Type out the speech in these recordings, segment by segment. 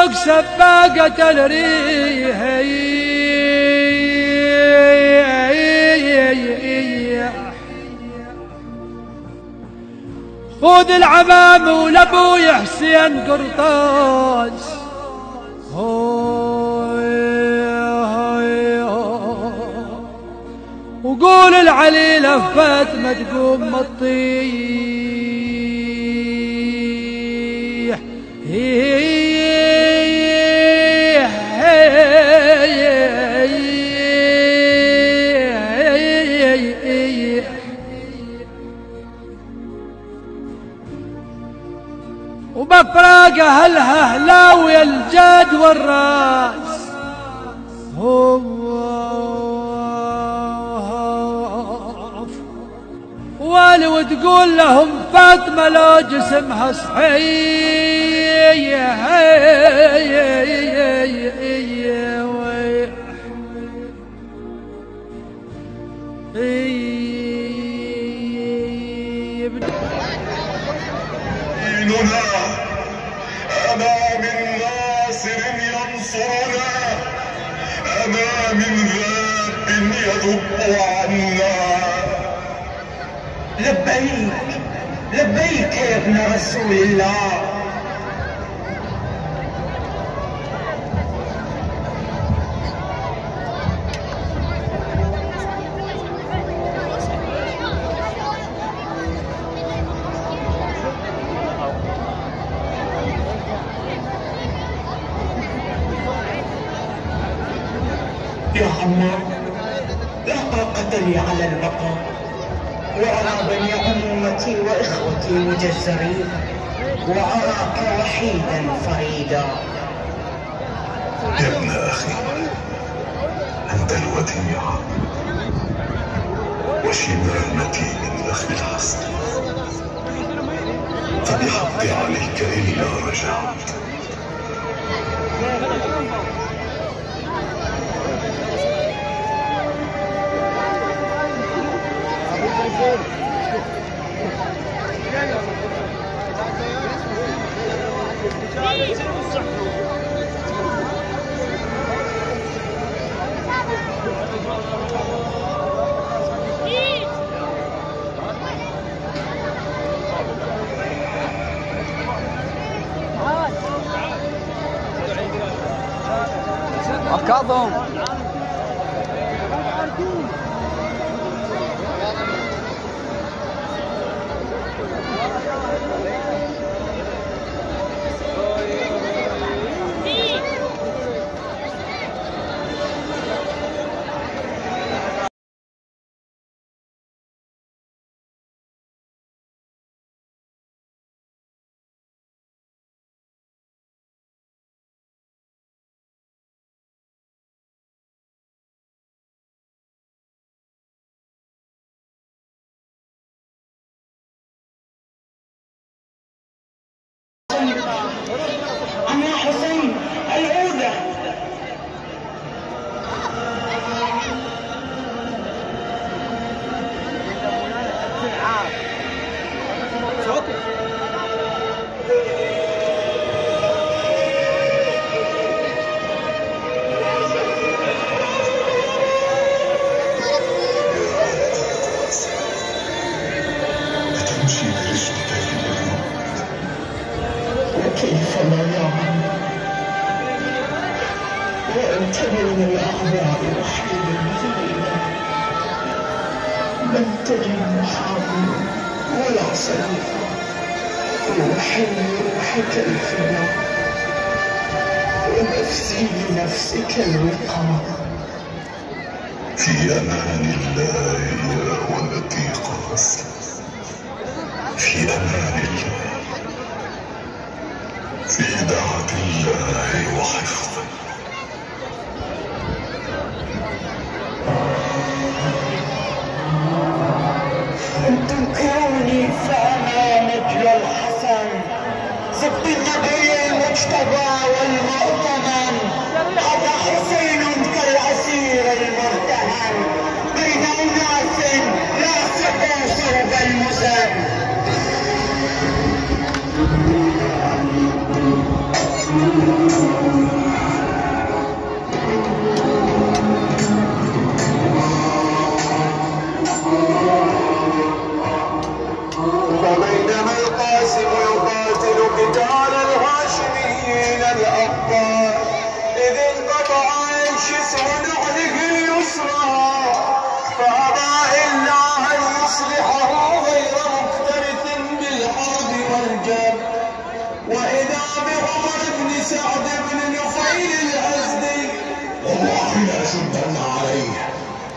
فوق سباقة الريح. خذ العمام ولابوي حسين قرطاس. وقول العلي لفت ما تقوم مطيح اهلها هلاوي الجد والراس. والي وتقول لهم فاطمة لو جسمها ديننا أنا من ذاب يذب عنا. لبيك لبيك يا ابن رسول الله. يا عمار لا طاقة لي على البقاء وأرى بني عمومتي وإخوتي مجزرين وأراك وحيدا فريدا. يا ابن أخي أنت الوديع وشمالتي من أخي الحسن. فبحق عليك إلا رجعت. Galvão. وكيف لا يعلم وأنت بين الأعداء وحيد المدينة لم تجد محاضر ولا صديقا روحي روحك الفداء ونفسي لنفسك الوقاء في أمان الله يا ولدي في أمان الله. إن تنكروني فأنا نجل الحسن. سب النبي المجتبى والمؤتمن. هذا حسين كالأسير المرتهن. بين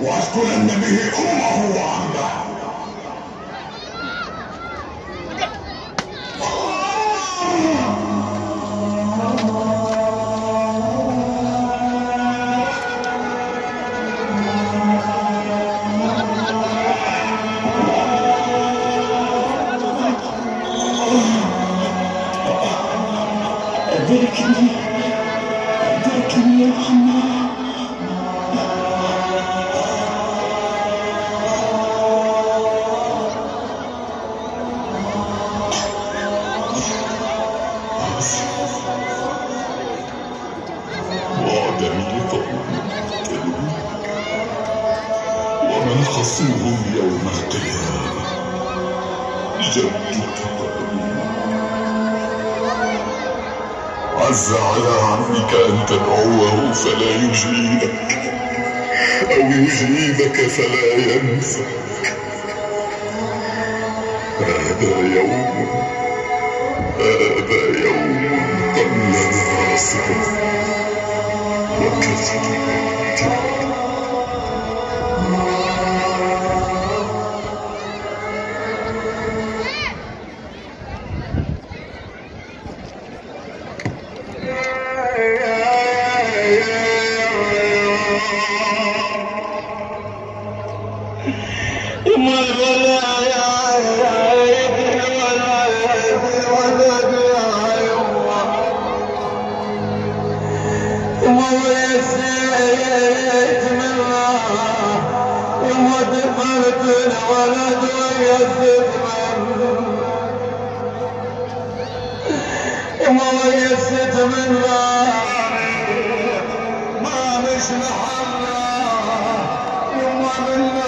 وأسكنن به أمه وعمه خصمهم يوم القيامة. جدك عز على عمك أن تدعوه فلا يجيبك أو يجيبك فلا ينسك هذا يوم هذا يوم قل ناصره وكذب ما مش محمد يما من